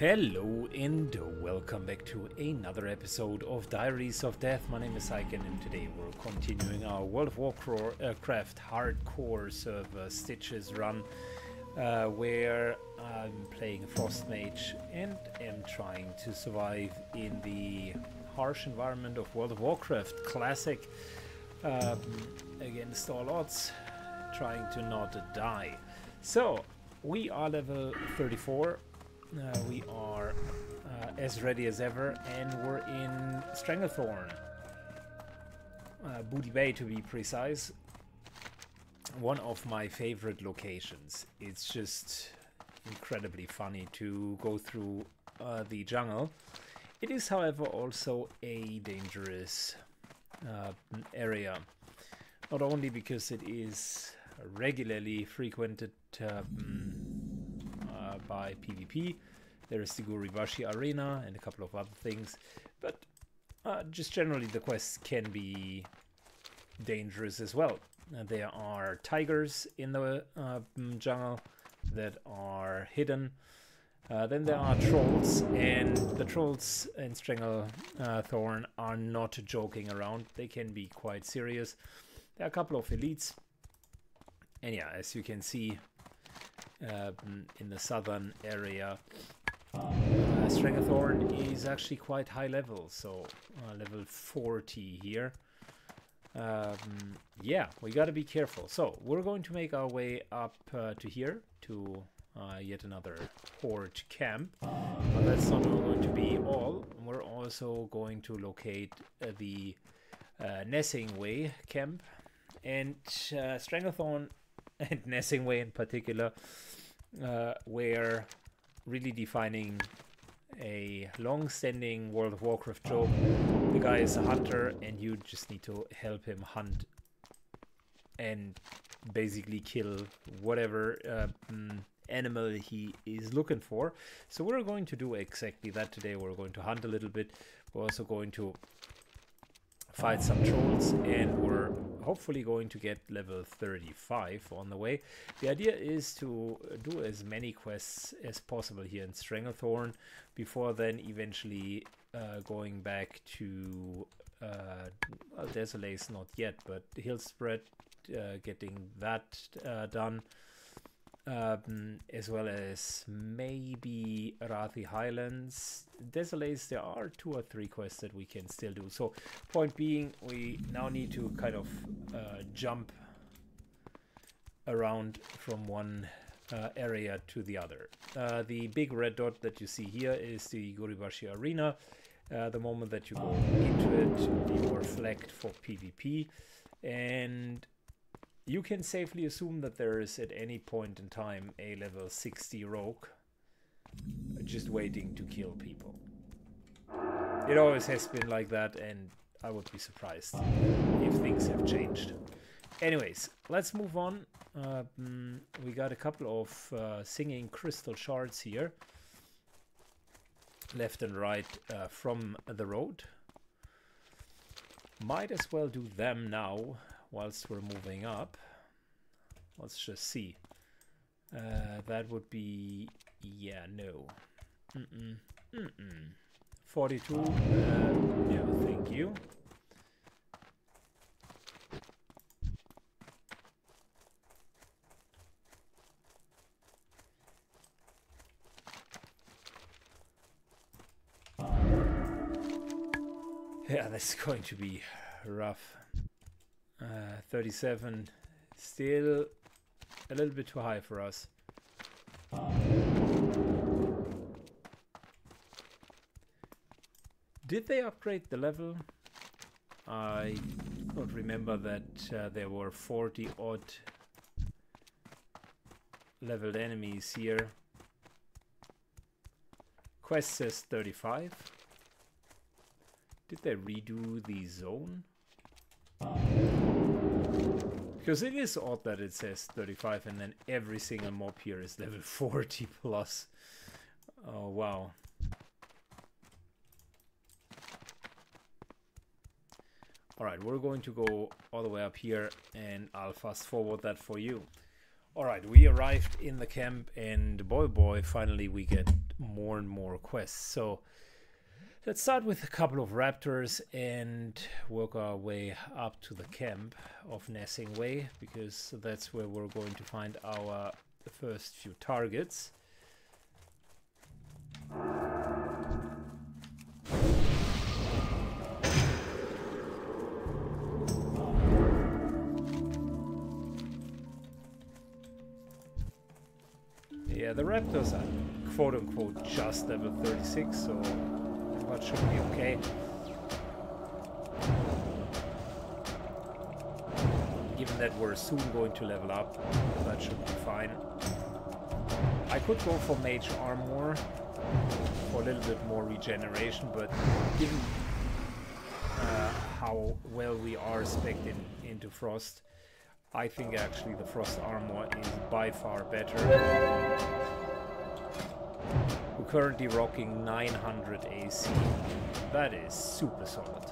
Hello and welcome back to another episode of Diaries of Death. My name is Syken and today we're continuing our World of Warcraft hardcore server Stitches run uh, where I'm playing Frost Mage and am trying to survive in the harsh environment of World of Warcraft Classic um, against all odds, trying to not die. So, we are level 34 uh, we are uh, as ready as ever, and we're in Stranglethorn. Uh, Booty Bay, to be precise. One of my favorite locations. It's just incredibly funny to go through uh, the jungle. It is, however, also a dangerous uh, area. Not only because it is regularly frequented um, by PvP. There is the Gurubashi Arena and a couple of other things, but uh, just generally the quests can be dangerous as well. Uh, there are tigers in the uh, jungle that are hidden. Uh, then there are trolls, and the trolls in Strangle uh, Thorn are not joking around. They can be quite serious. There are a couple of elites. And yeah, as you can see, um, in the southern area. Uh, is actually quite high level, so uh, level 40 here. Um, yeah, we gotta be careful. So, we're going to make our way up uh, to here, to uh, yet another Horde camp. But that's not going to be all. We're also going to locate uh, the uh, Nessing Way camp. And Stranglethorn and Nessingway in particular, uh, were really defining a long-standing World of Warcraft joke. The guy is a hunter, and you just need to help him hunt and basically kill whatever uh, mm, animal he is looking for. So we're going to do exactly that today. We're going to hunt a little bit. We're also going to fight some trolls and we're hopefully going to get level 35 on the way. The idea is to do as many quests as possible here in Stranglethorn before then eventually uh, going back to uh, well, Desolace not yet, but Hillsbrad, uh, getting that uh, done um, as well as maybe Arathi Highlands. Desolace, there are two or three quests that we can still do. So, point being, we now need to kind of uh, jump around from one uh, area to the other. Uh, the big red dot that you see here is the Gurubashi Arena. Uh, the moment that you go into it, you are flagged for PvP. And you can safely assume that there is at any point in time a level 60 rogue just waiting to kill people. It always has been like that and I would be surprised if things have changed. Anyways, let's move on. Uh, we got a couple of uh, singing crystal shards here. Left and right uh, from the road. Might as well do them now whilst we're moving up. Let's just see. Uh, that would be... Yeah, no. Mm-mm. Mm-mm. 42. Uh, yeah, thank you. Yeah, this is going to be rough. Uh, 37, still a little bit too high for us. Did they upgrade the level? I don't remember that uh, there were 40 odd leveled enemies here. Quest says 35. Did they redo the zone? Because it is odd that it says 35 and then every single mob here is level 40 plus. Oh, wow. Alright, we're going to go all the way up here and I'll fast forward that for you. Alright, we arrived in the camp and boy boy, finally we get more and more quests. So let's start with a couple of raptors and work our way up to the camp of Nessing Way because that's where we're going to find our first few targets. Yeah, the Raptors are quote unquote just level 36, so that should be okay. Given that we're soon going to level up, that should be fine. I could go for Mage Armor for a little bit more regeneration, but given uh, how well we are spec'd in, into Frost, I think actually the Frost Armor is by far better. Currently rocking 900 AC. That is super solid.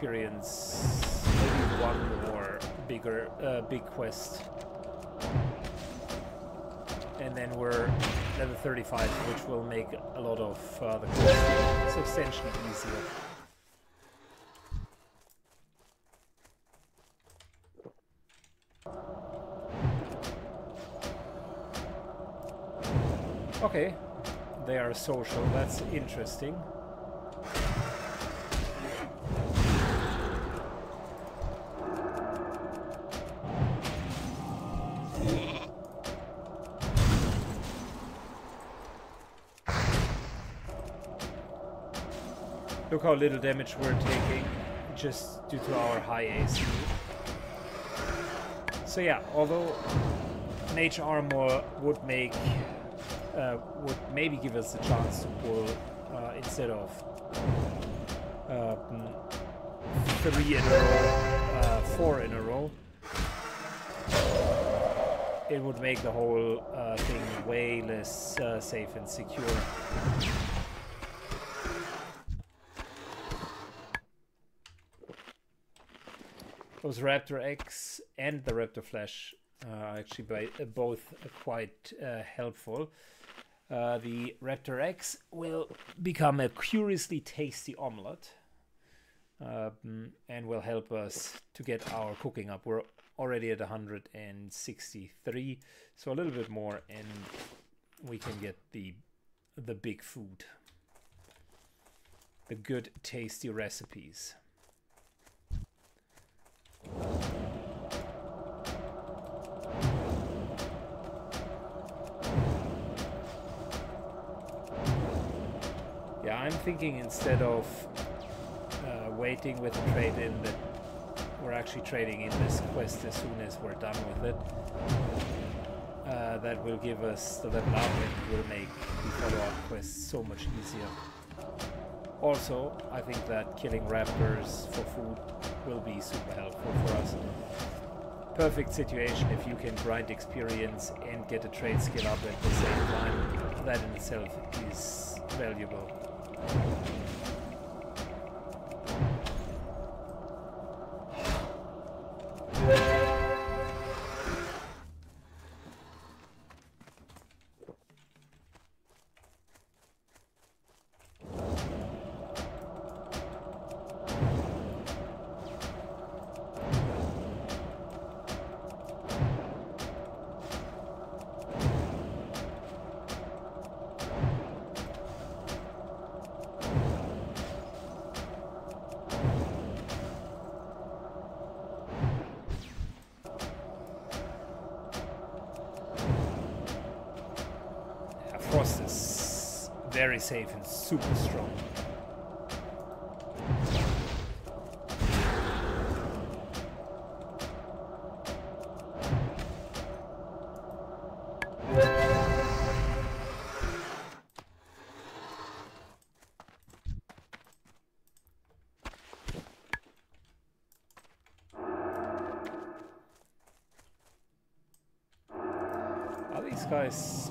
Experience maybe one more bigger, uh, big quest. And then we're level 35, which will make a lot of uh, the quest substantially easier. Okay, they are social, that's interesting. Look how little damage we're taking just due to our high AC. So yeah, although nature Armor would make uh, would maybe give us a chance to pull uh, instead of uh, three in a row, uh, four in a row. It would make the whole uh, thing way less uh, safe and secure. Those Raptor Eggs and the Raptor Flesh are actually uh, both quite uh, helpful. Uh, the Raptor Eggs will become a curiously tasty omelette um, and will help us to get our cooking up. We're already at 163, so a little bit more and we can get the the big food. The good tasty recipes. Yeah, I'm thinking instead of uh, waiting with the trade-in that we're actually trading in this quest as soon as we're done with it. Uh, that will give us the level up and will make the follow-up quest so much easier. Also, I think that killing raptors for food will be super helpful for us. Perfect situation if you can grind experience and get a trade skill up at the same time. That in itself is valuable. very safe and super strong. Are these guys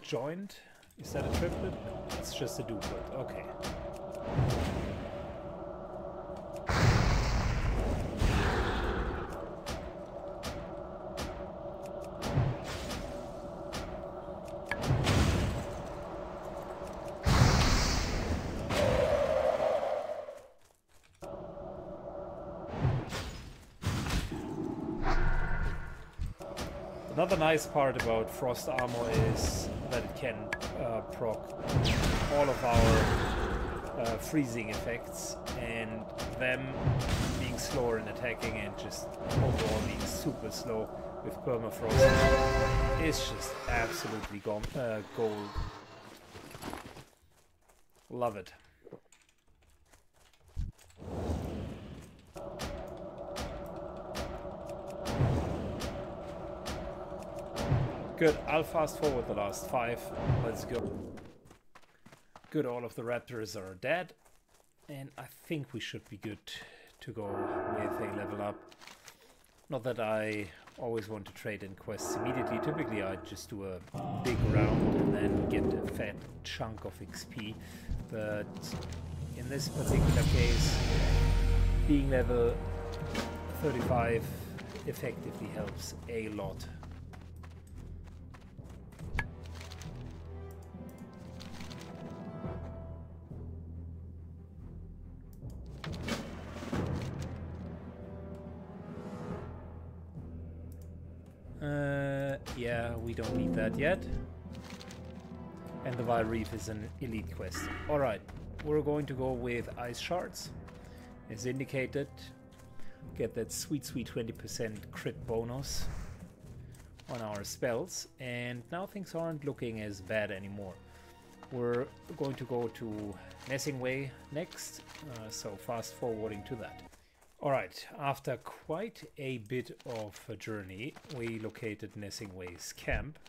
joined? Is that a triplet? It's just a duplet. Okay. Another nice part about Frost Armor is that it can uh, proc all of our uh, freezing effects and them being slower in attacking and just overall being super slow with permafrost is just absolutely go uh, gold. Love it. Good, I'll fast forward the last five. Let's go. Good, all of the raptors are dead. And I think we should be good to go with a level up. Not that I always want to trade in quests immediately. Typically I just do a big round and then get a fat chunk of XP. But in this particular case, being level 35 effectively helps a lot. Don't need that yet. And the Vile Reef is an elite quest. Alright, we're going to go with Ice Shards. As indicated, get that sweet, sweet 20% crit bonus on our spells. And now things aren't looking as bad anymore. We're going to go to Nessingway next, uh, so fast forwarding to that. Alright, after quite a bit of a journey, we located Nessingway's camp.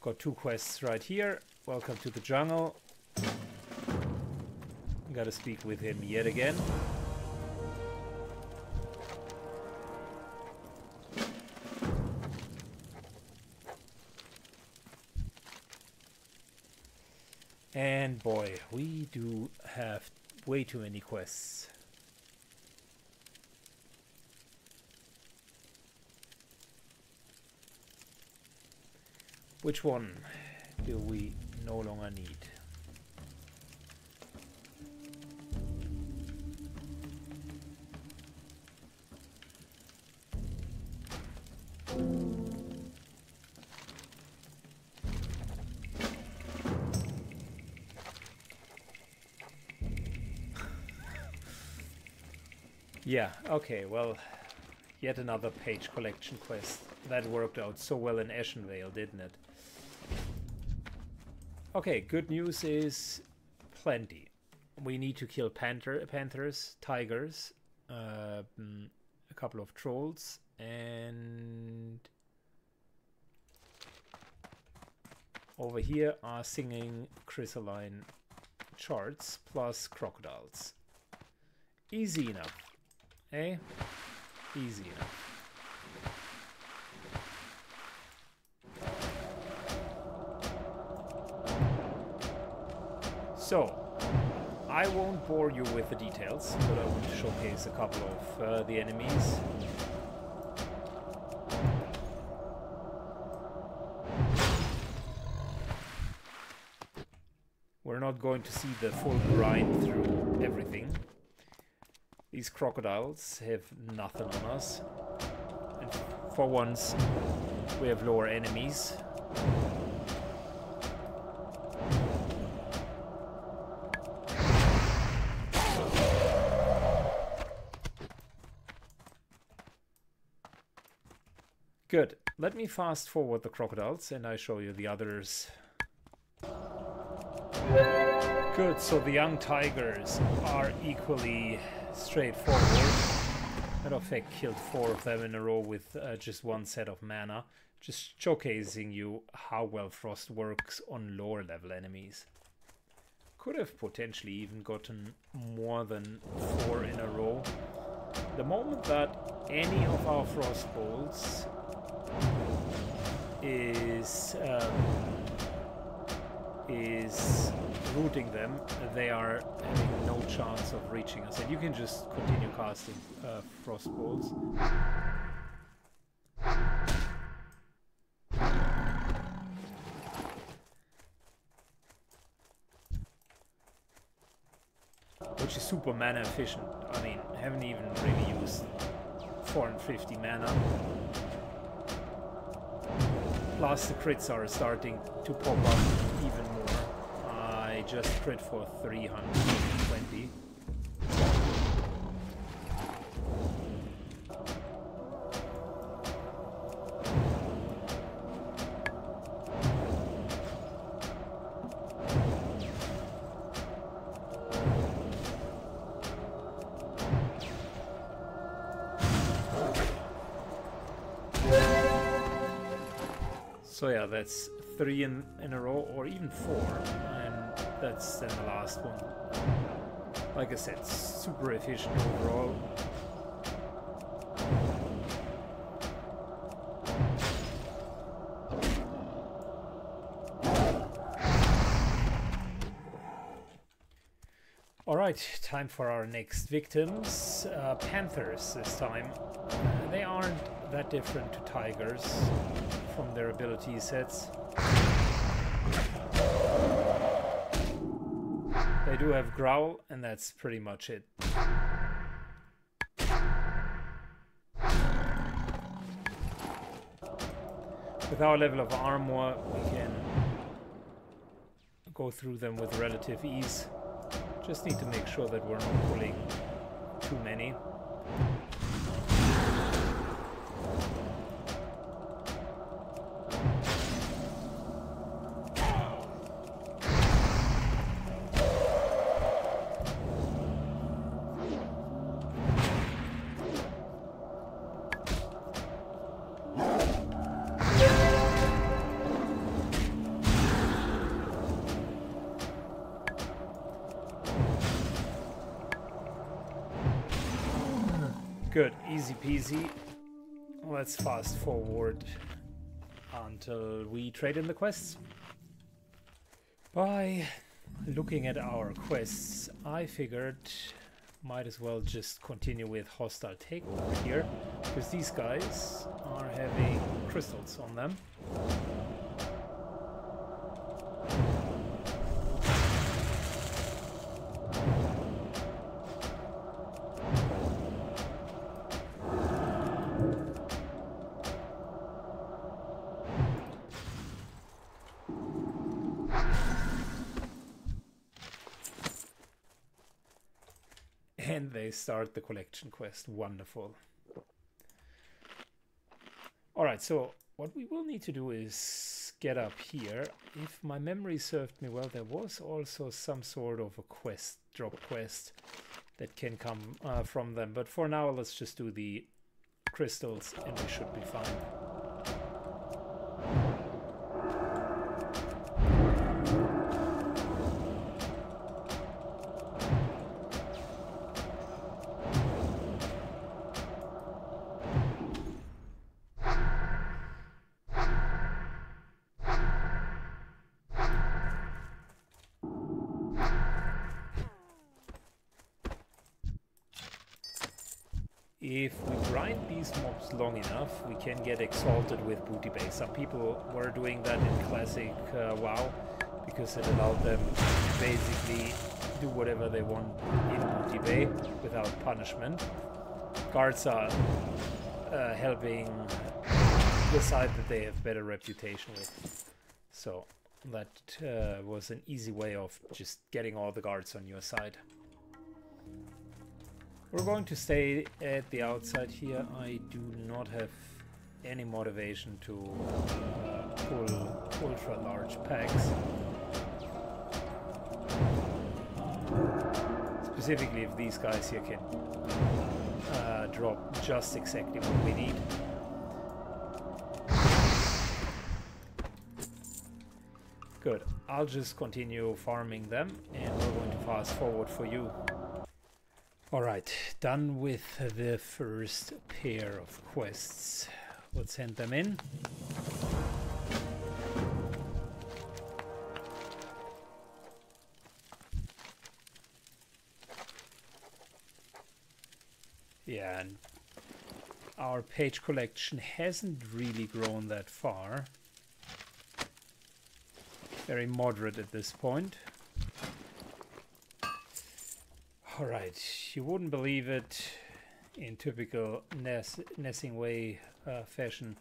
Got two quests right here. Welcome to the jungle. Gotta speak with him yet again. Boy, we do have way too many quests. Which one do we no longer need? Yeah, okay, well, yet another page collection quest. That worked out so well in Ashenvale, didn't it? Okay, good news is plenty. We need to kill panther, panthers, tigers, uh, a couple of trolls, and over here are singing crystalline shards plus crocodiles. Easy enough. Eh? Easy enough. So, I won't bore you with the details, but I want to showcase a couple of uh, the enemies. We're not going to see the full grind through everything. These crocodiles have nothing on us. And for once, we have lower enemies. Good. Let me fast forward the crocodiles and I show you the others. Good, so the young tigers are equally straightforward. Matter of fact, killed four of them in a row with uh, just one set of mana. Just showcasing you how well Frost works on lower level enemies. could have potentially even gotten more than four in a row. The moment that any of our frost bolts is um, is rooting them, they are having no chance of reaching us. And you can just continue casting uh, frost bolts. Which is super mana efficient. I mean, haven't even really used 450 mana. Plus the crits are starting to pop up just crit for 320. So yeah, that's three in, in a row, or even four, that's then the last one. Like I said, super efficient overall. Alright, time for our next victims. Uh, panthers this time. They aren't that different to tigers from their ability sets. They do have growl, and that's pretty much it. With our level of armor, we can go through them with relative ease. Just need to make sure that we're not pulling too many. Forward until we trade in the quests. By looking at our quests, I figured might as well just continue with hostile takeover here, because these guys are having crystals on them. And they start the collection quest. Wonderful. Alright, so what we will need to do is get up here. If my memory served me well, there was also some sort of a quest, drop quest, that can come uh, from them. But for now, let's just do the crystals and we should be fine. Can get exalted with Booty Bay. Some people were doing that in classic uh, WoW because it allowed them to basically do whatever they want in Booty Bay without punishment. Guards are uh, helping the side that they have better reputation with. So that uh, was an easy way of just getting all the guards on your side. We're going to stay at the outside here. I do not have any motivation to uh, pull ultra large packs. Specifically if these guys here can uh, drop just exactly what we need. Good. I'll just continue farming them and we're going to fast forward for you. Alright, done with the first pair of quests. Let's send them in. Yeah, and our page collection hasn't really grown that far. Very moderate at this point. Alright, you wouldn't believe it in typical Ness Nassingway uh, fashion.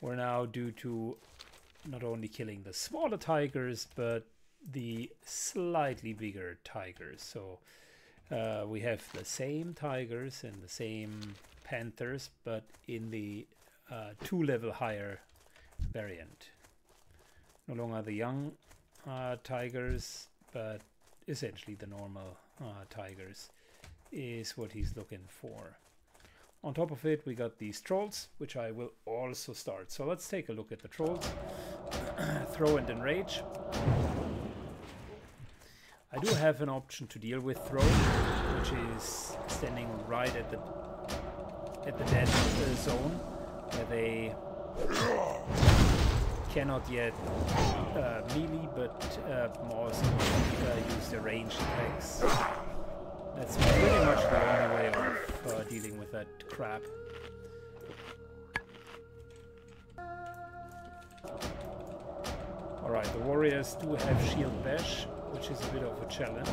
We're now due to not only killing the smaller tigers, but the slightly bigger tigers. So uh, we have the same tigers and the same panthers, but in the uh, two level higher variant. No longer the young uh, tigers, but essentially the normal uh, tigers is what he's looking for. On top of it, we got these trolls, which I will also start. So let's take a look at the trolls. Throw and enrage. I do have an option to deal with throw, which is standing right at the at the dead zone, where they cannot yet uh, melee, but uh, more uh, use the range attacks. That's pretty much the only way of uh, dealing with that crap. Alright, the warriors do have shield bash, which is a bit of a challenge.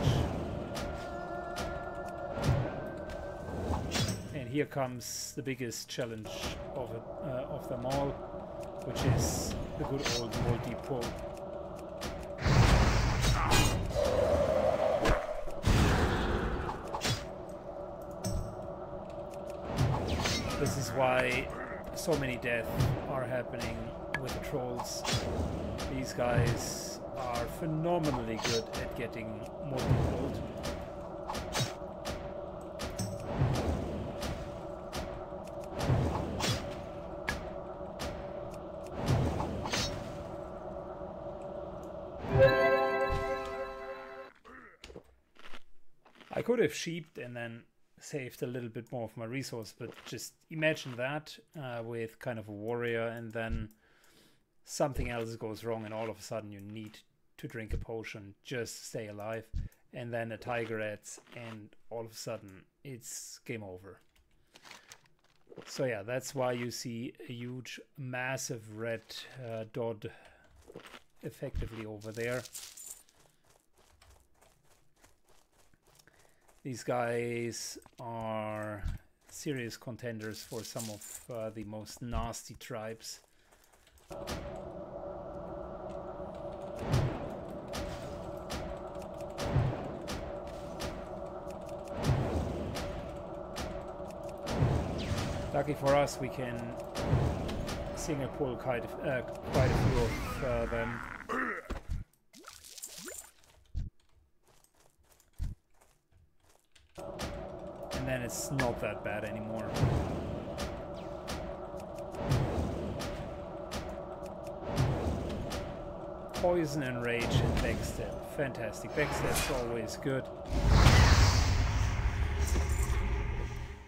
And here comes the biggest challenge of, it, uh, of them all, which is the good old multi-pull. Why so many deaths are happening with the trolls. These guys are phenomenally good at getting multi-pulled. I could have sheeped and then saved a little bit more of my resource, but just imagine that uh, with kind of a warrior and then something else goes wrong and all of a sudden you need to drink a potion just to stay alive and then a tiger adds and all of a sudden it's game over. So yeah, that's why you see a huge massive red uh, dot effectively over there. These guys are serious contenders for some of uh, the most nasty tribes. Lucky for us, we can sing a pull quite, uh, quite a few of uh, them. then it's not that bad anymore. Poison and Rage and Backstab. Fantastic. Backstab's always good.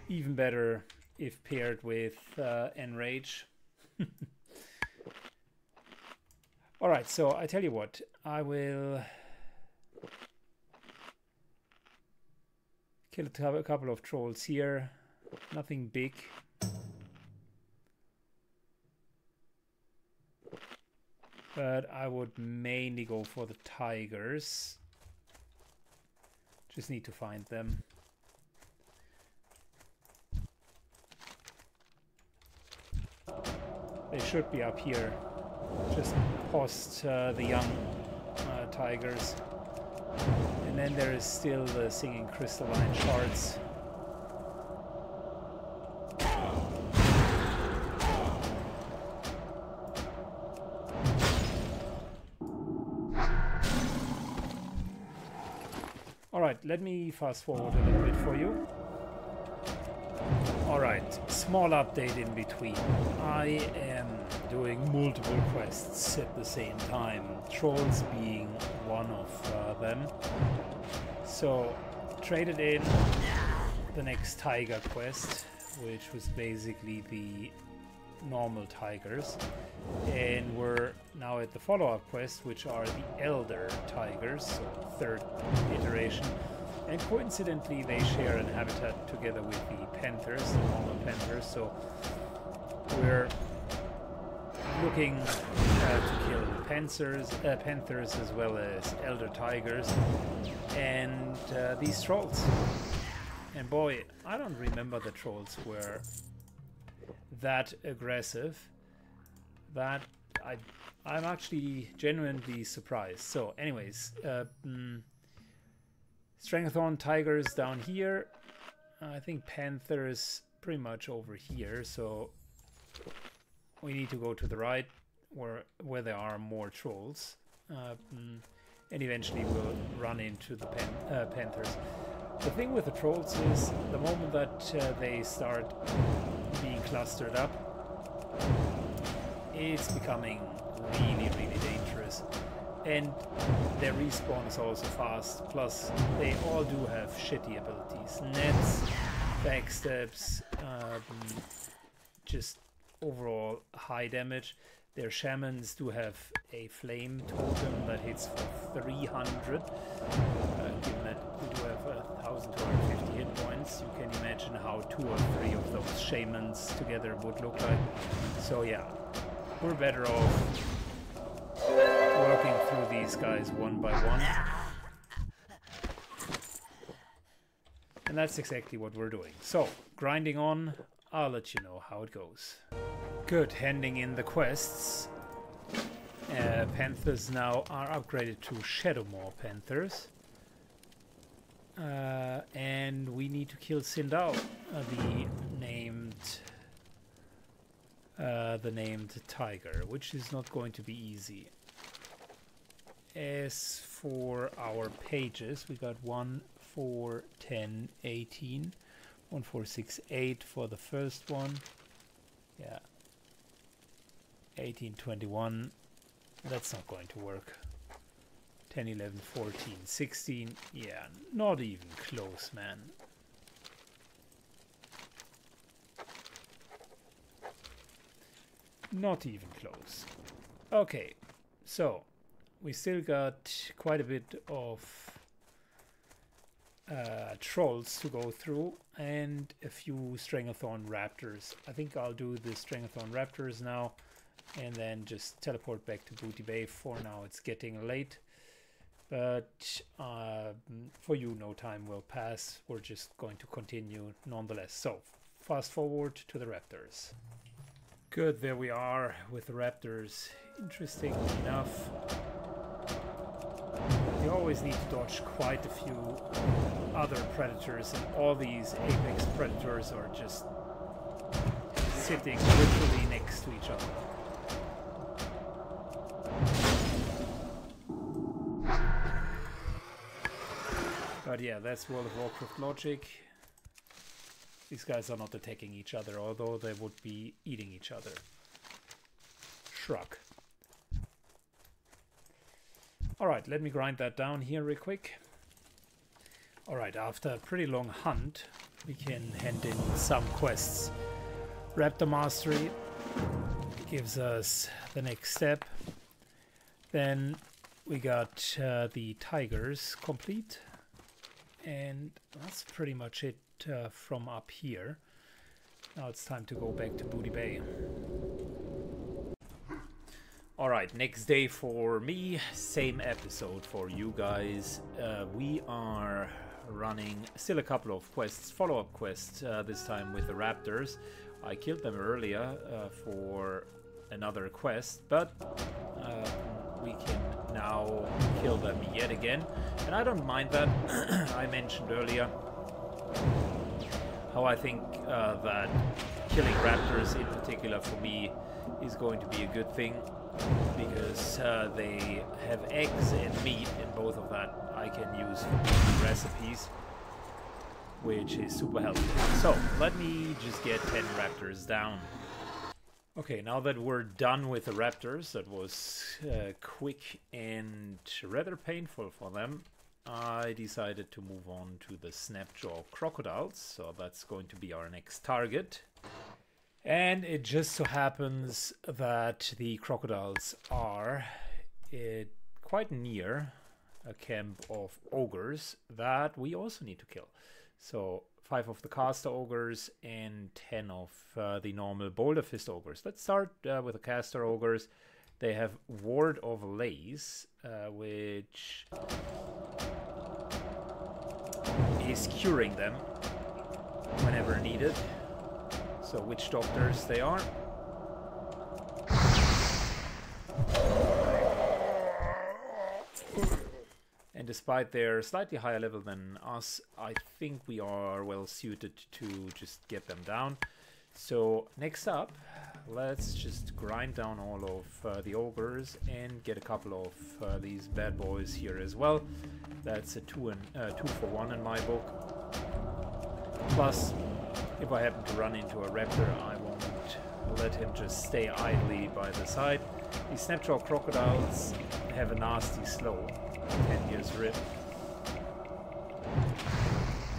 Even better if paired with uh, Enrage. Alright, so I tell you what, I will Killed a couple of trolls here. Nothing big. But I would mainly go for the tigers. Just need to find them. They should be up here. Just past uh, the young uh, tigers. And then there is still the singing crystalline shards. Alright, let me fast forward a little bit for you. Alright, small update in between. I am doing multiple quests at the same time, trolls being one of uh, them. So, traded in the next tiger quest, which was basically the normal tigers. And we're now at the follow-up quest, which are the elder tigers, so third iteration. And coincidentally, they share an habitat together with the panthers, the normal panthers, so we're looking uh, to panthers, uh, panthers as well as elder tigers and uh, these trolls. And boy, I don't remember the trolls were that aggressive. That I, I'm actually genuinely surprised. So, anyways, uh, mm, tigers down here. I think panthers pretty much over here. So we need to go to the right where where there are more trolls. Mm, and eventually we'll run into the pan uh, panthers. The thing with the trolls is the moment that uh, they start being clustered up, it's becoming really, really dangerous. And their respawn is also fast, plus they all do have shitty abilities. Nets, backstabs, um, just overall high damage. Their shamans do have a flame totem that hits for 300. Uh, given that we do have 1250 hit points, you can imagine how two or three of those shamans together would look like. So yeah, we're better off working through these guys one by one. And that's exactly what we're doing. So, grinding on, I'll let you know how it goes. Good, handing in the quests. Uh, Panthers now are upgraded to Shadowmaw Panthers. Uh, and we need to kill Sin'Dall, uh, the named uh, the named tiger, which is not going to be easy. As for our pages, we got 1, 4, 10, 18, 1, 4, 6, 8 for the first one. Yeah, 1821. that's not going to work. 10, 11, 14, 16, yeah, not even close, man. Not even close. Okay, so we still got quite a bit of uh, trolls to go through and a few Stranglethorn Raptors. I think I'll do the Stranglethorn Raptors now and then just teleport back to Booty Bay. For now, it's getting late, but uh, for you, no time will pass. We're just going to continue nonetheless. So, fast forward to the Raptors. Good, there we are with the Raptors. Interesting enough, you always need to dodge quite a few other predators, and all these apex predators are just sitting literally next to each other. But yeah, that's World of Warcraft logic. These guys are not attacking each other, although they would be eating each other. Shrug. Alright, let me grind that down here real quick. Alright, after a pretty long hunt, we can hand in some quests. Raptor Mastery gives us the next step. Then we got uh, the Tigers complete and that's pretty much it uh, from up here. Now it's time to go back to Booty Bay. Alright, next day for me, same episode for you guys. Uh, we are running still a couple of quests, follow-up quests, uh, this time with the Raptors. I killed them earlier uh, for another quest, but uh, we can now kill them yet again. And I don't mind that. I mentioned earlier how I think uh, that killing raptors in particular for me is going to be a good thing because uh, they have eggs and meat and both of that I can use recipes which is super helpful. So let me just get 10 raptors down. Okay, now that we're done with the raptors, that was uh, quick and rather painful for them. I decided to move on to the snapjaw crocodiles, so that's going to be our next target. And it just so happens that the crocodiles are uh, quite near a camp of ogres that we also need to kill. So five of the caster ogres and ten of uh, the normal boulder fist ogres. Let's start uh, with the caster ogres. They have Ward of Laze, uh, which is curing them whenever needed. So witch doctors they are. And despite their slightly higher level than us, I think we are well suited to just get them down. So next up, let's just grind down all of uh, the ogres and get a couple of uh, these bad boys here as well. That's a two and uh, two for one in my book. Plus, if I happen to run into a raptor, I won't let him just stay idly by the side. These snapjaw crocodiles have a nasty slow. tendon rip.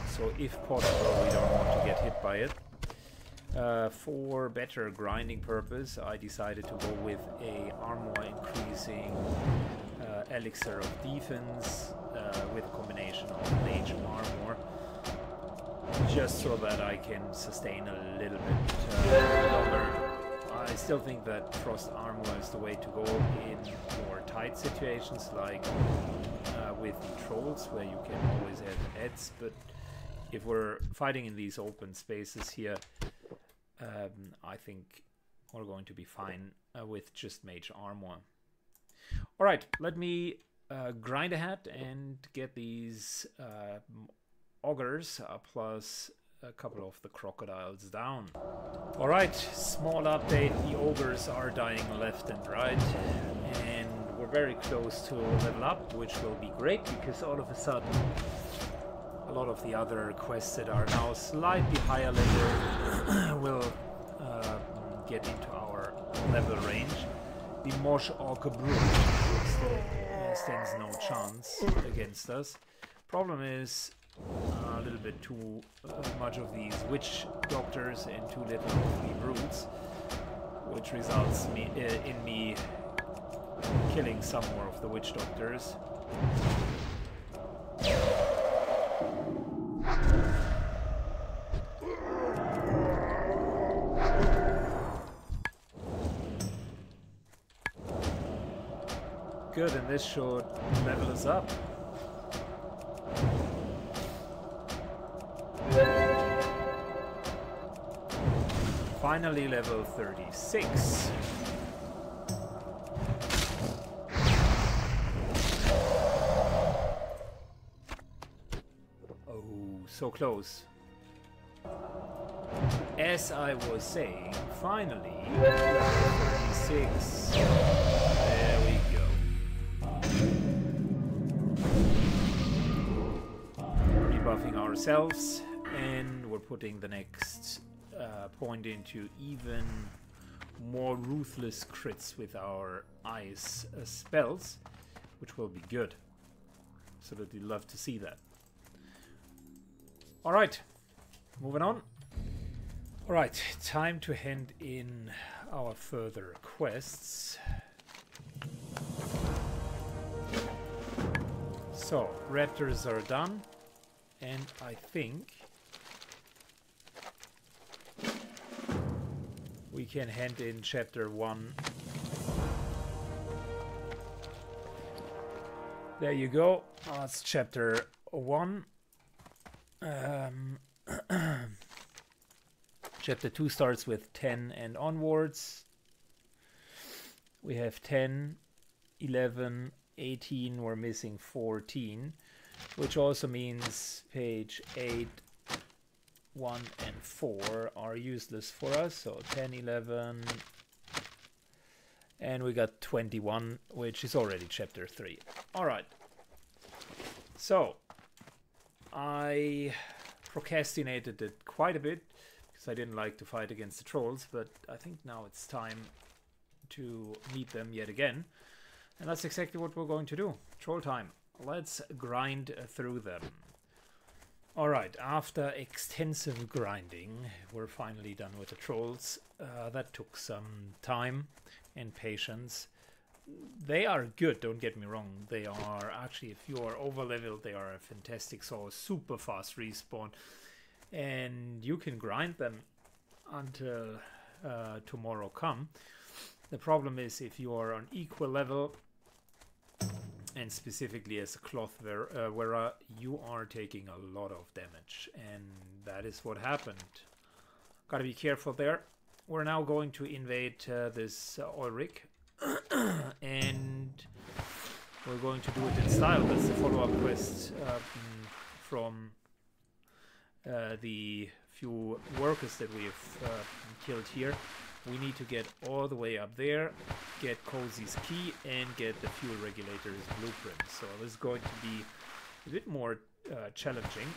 So if possible, we don't want to get hit by it. Uh, for better grinding purpose, I decided to go with a armor increasing uh, elixir of defense uh, with a combination of mage armor, just so that I can sustain a little bit uh, longer. I still think that frost armor is the way to go in more tight situations like uh, with trolls where you can always have ads but if we're fighting in these open spaces here um, I think we're going to be fine uh, with just mage armor. Alright, let me uh, grind ahead and get these uh, ogres uh, plus a couple of the crocodiles down. Alright, small update, the ogres are dying left and right and we're very close to level up, which will be great because all of a sudden a lot of the other quests that are now slightly higher level will uh, get into our level range. The Mosh'Ogg Brute stands no chance against us. Problem is, a little bit too much of these witch doctors and too little of the brutes, which results me, uh, in me killing some more of the witch doctors. Good, and this should level us up. Finally level 36. Oh, so close. As I was saying, finally, level 36. There we go. Rebuffing ourselves and we're putting the next uh, point into even more ruthless crits with our ice uh, spells, which will be good. So that you'd love to see that. Alright, moving on. Alright, time to hand in our further quests. So, raptors are done, and I think we can hand in chapter 1. There you go. That's chapter 1. Um, chapter 2 starts with 10 and onwards. We have 10, 11, 18, we're missing 14, which also means page 8 1 and 4 are useless for us. So 10, 11, and we got 21, which is already chapter 3. All right. So I procrastinated it quite a bit because I didn't like to fight against the trolls, but I think now it's time to meet them yet again. And that's exactly what we're going to do. Troll time. Let's grind through them. Alright, after extensive grinding, we're finally done with the trolls. Uh, that took some time and patience. They are good, don't get me wrong. They are actually, if you are over leveled, they are a fantastic so super fast respawn. And you can grind them until uh, tomorrow come. The problem is if you are on equal level, and specifically as a cloth wear uh, wearer, you are taking a lot of damage, and that is what happened. Gotta be careful there. We're now going to invade uh, this uh, oil rig, and we're going to do it in style. That's the follow-up quest um, from uh, the few workers that we've uh, killed here we need to get all the way up there, get Cozzle's key, and get the fuel regulator's blueprint. So this is going to be a bit more uh, challenging.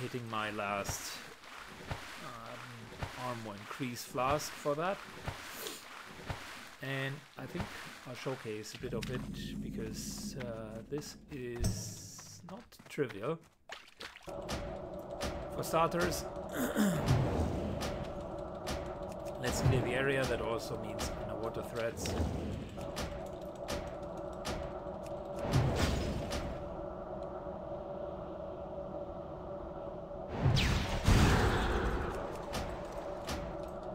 Hitting my last um, armor increase flask for that. And I think I'll showcase a bit of it because uh, this is not trivial. For starters, Let's clear the area, that also means underwater threats.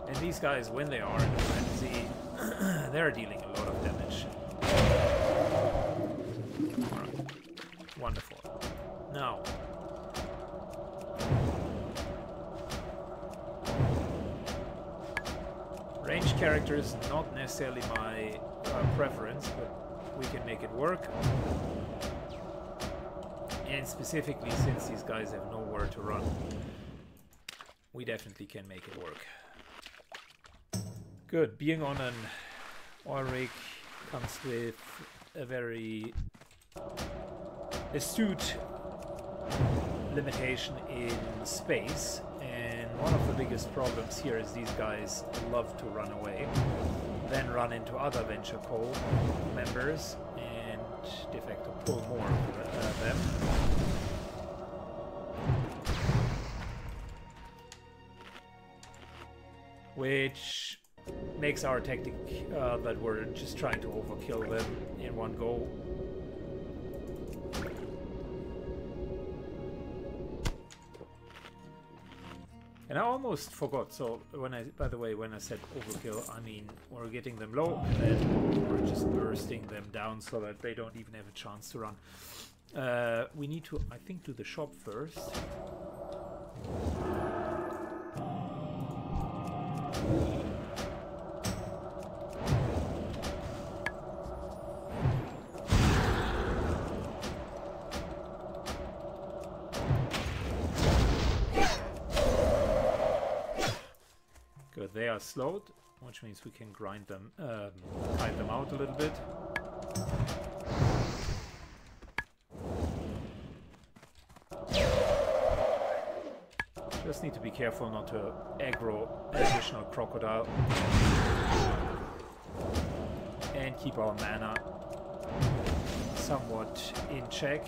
And these guys, when they are in a frenzy, they're dealing a lot of damage. Wonderful. Now, Ranged characters, not necessarily my uh, preference, but we can make it work. And specifically, since these guys have nowhere to run, we definitely can make it work. Good. Being on an oil rig comes with a very astute limitation in space one of the biggest problems here is these guys love to run away, then run into other Venture Co members and de facto pull more of uh, them. Which makes our tactic uh, that we're just trying to overkill them in one go And I almost forgot, so when I, by the way, when I said overkill, I mean we're getting them low and then we're just bursting them down so that they don't even have a chance to run. Uh, we need to, I think, do the shop first. Are slowed, which means we can grind them, um, them out a little bit. Just need to be careful not to aggro additional crocodile. And keep our mana somewhat in check.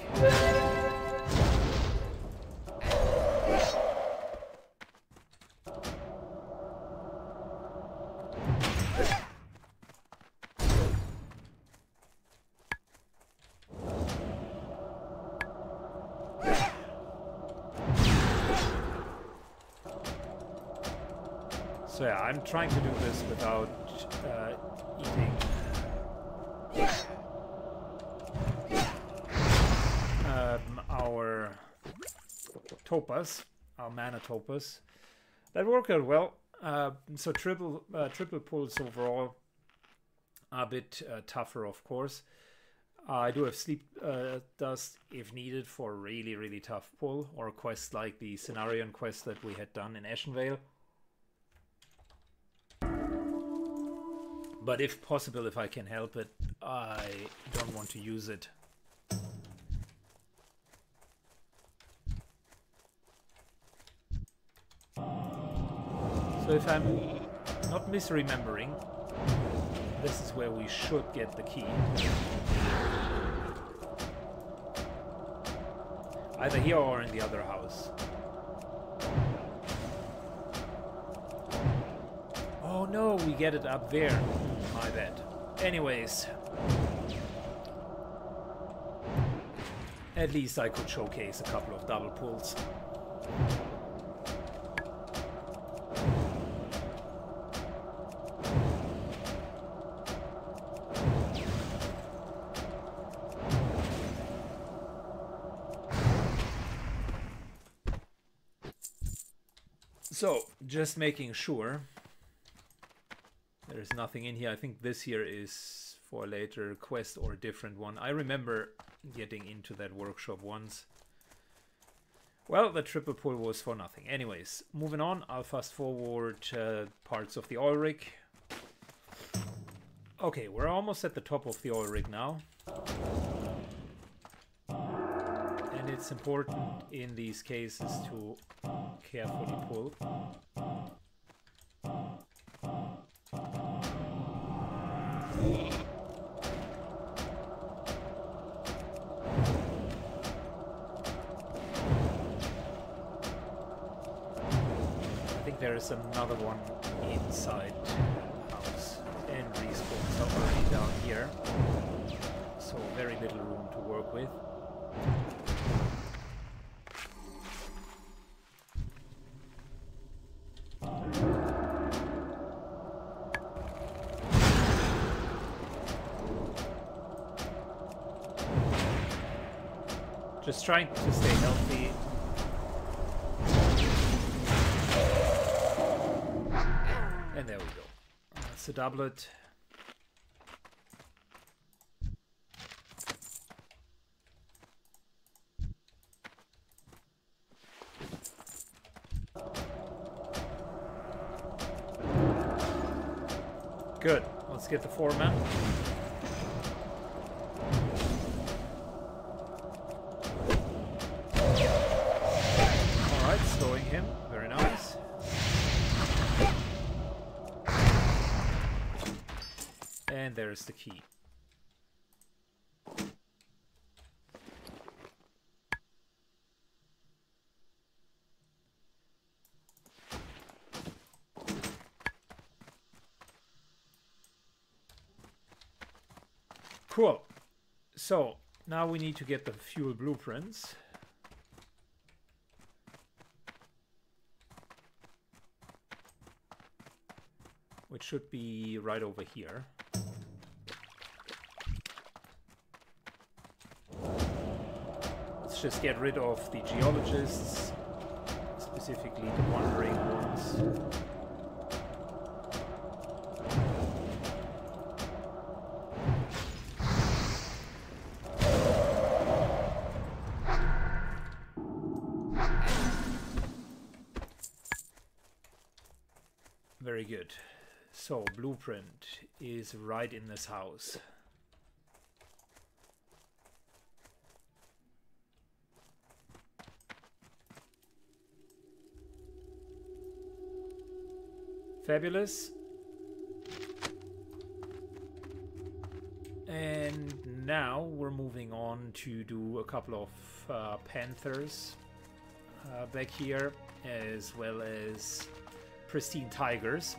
I'm trying to do this without uh, eating um, our topaz, our mana topaz. That worked out well. Uh, so triple uh, triple pulls overall a bit uh, tougher, of course. I do have sleep uh, dust if needed for a really really tough pull or quests like the Cenarion quest that we had done in Ashenvale. But if possible, if I can help it, I don't want to use it. So if I'm not misremembering, this is where we should get the key. Either here or in the other house. No, we get it up there. My bad. Anyways. At least I could showcase a couple of double pulls. So, just making sure there's nothing in here. I think this here is for a later quest or a different one. I remember getting into that workshop once. Well, the triple pull was for nothing. Anyways, moving on, I'll fast forward uh, parts of the oil rig. Okay, we're almost at the top of the oil rig now. And it's important in these cases to carefully pull. I think there is another one inside the house and respawns are already down here. So very little room to work with. Just trying to stay healthy. And there we go. That's a doublet. Good. Let's get the four Alright, Cool. So now we need to get the fuel blueprints. Which should be right over here. Let's just get rid of the geologists, specifically the wandering ones. Very good. So, blueprint is right in this house. Fabulous. And now we're moving on to do a couple of uh, panthers uh, back here, as well as pristine tigers.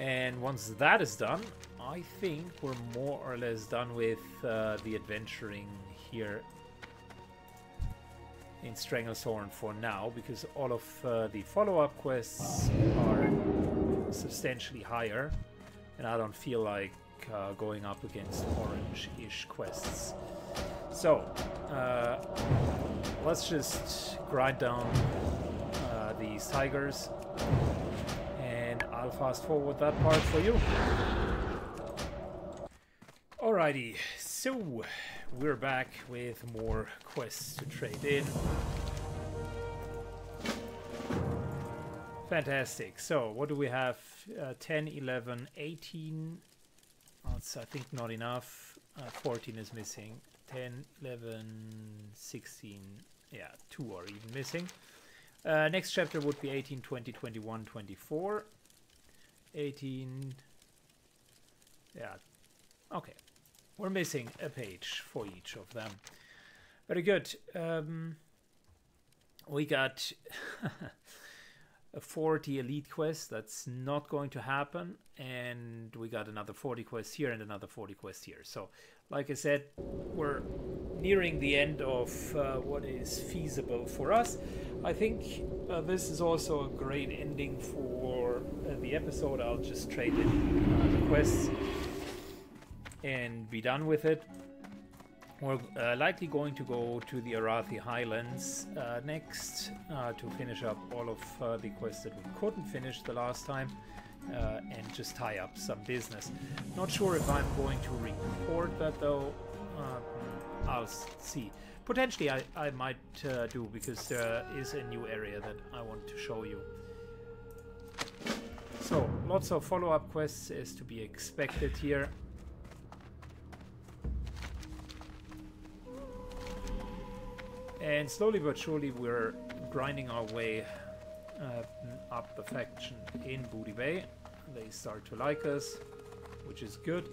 And once that is done, I think we're more or less done with uh, the adventuring here in Stranglethorn for now, because all of uh, the follow-up quests are substantially higher, and I don't feel like uh, going up against orange-ish quests. So, uh, let's just grind down uh, these tigers, and I'll fast forward that part for you. Alrighty, so we're back with more quests to trade in. Fantastic. So, what do we have? Uh, 10, 11, 18. That's, I think, not enough. Uh, 14 is missing. 10, 11, 16. Yeah, two are even missing. Uh, next chapter would be 18, 20, 21, 24. 18. Yeah. Okay. We're missing a page for each of them. Very good. Um, we got a 40 elite quest. That's not going to happen. And we got another 40 quest here and another 40 quest here. So, like I said, we're nearing the end of uh, what is feasible for us. I think uh, this is also a great ending for uh, the episode. I'll just trade in uh, the quests and be done with it. We're uh, likely going to go to the Arathi Highlands uh, next uh, to finish up all of uh, the quests that we couldn't finish the last time uh, and just tie up some business. Not sure if I'm going to record that though. Uh, I'll see. Potentially I, I might do because there is a new area that I want to show you. So, lots of follow-up quests is to be expected here. And slowly but surely we're grinding our way uh, up the faction in Booty Bay. They start to like us, which is good.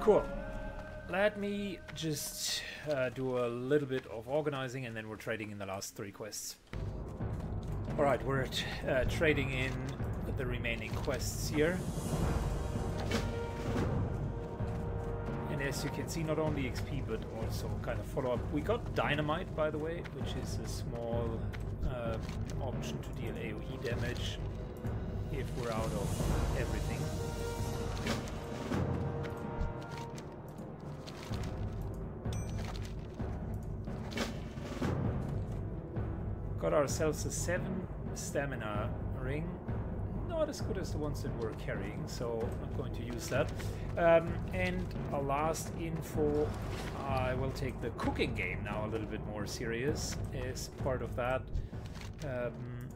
Cool. Let me just uh, do a little bit of organizing and then we're trading in the last three quests. Alright, we're uh, trading in the remaining quests here. And as you can see, not only XP, but also kind of follow-up. We got Dynamite, by the way, which is a small uh, option to deal AoE damage if we're out of everything. Got ourselves a 7 stamina ring. Not as good as the ones that we're carrying, so I'm going to use that. Um, and a last info, I will take the cooking game now a little bit more serious as part of that. Um,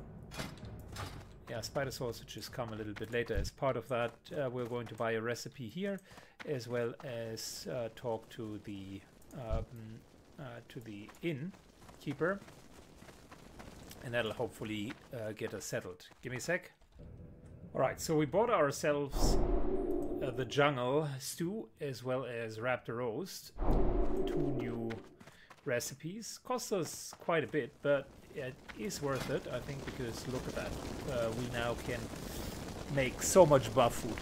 yeah, spider sausages come a little bit later. As part of that, uh, we're going to buy a recipe here, as well as uh, talk to the um, uh, to the inn keeper and that'll hopefully uh, get us settled. Give me a sec. Alright, so we bought ourselves uh, the jungle stew as well as raptor roast. Two new recipes. Cost us quite a bit, but it is worth it, I think, because look at that. Uh, we now can make so much buff food.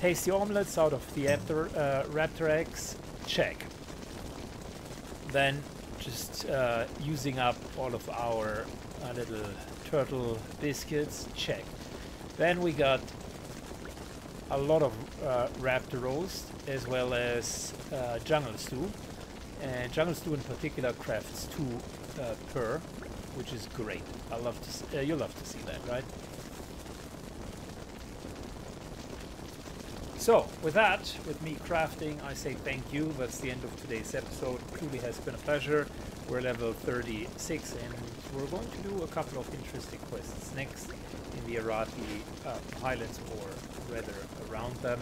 Tasty omelets out of the raptor, uh, raptor eggs. Check. Then just uh, using up all of our uh, little turtle biscuits. Check. Then we got a lot of uh, raptor roast as well as uh, jungle stew. And jungle stew in particular crafts two uh, per, which is great. I love to. Uh, you love to see that, right? So, with that, with me crafting, I say thank you. That's the end of today's episode. Truly has been a pleasure. We're level 36 and we're going to do a couple of interesting quests next in the Arathi uh, Highlands or rather around them.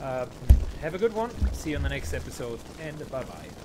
Uh, have a good one. See you on the next episode and bye bye.